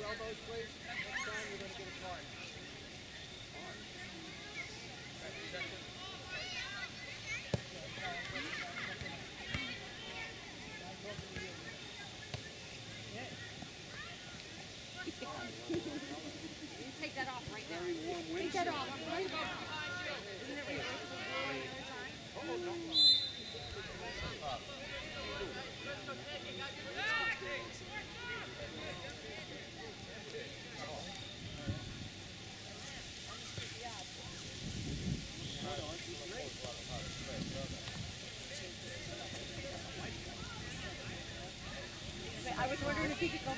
your elbows, please. Next time you're going to get a card. Take that off right now. Take that off right now. Good job,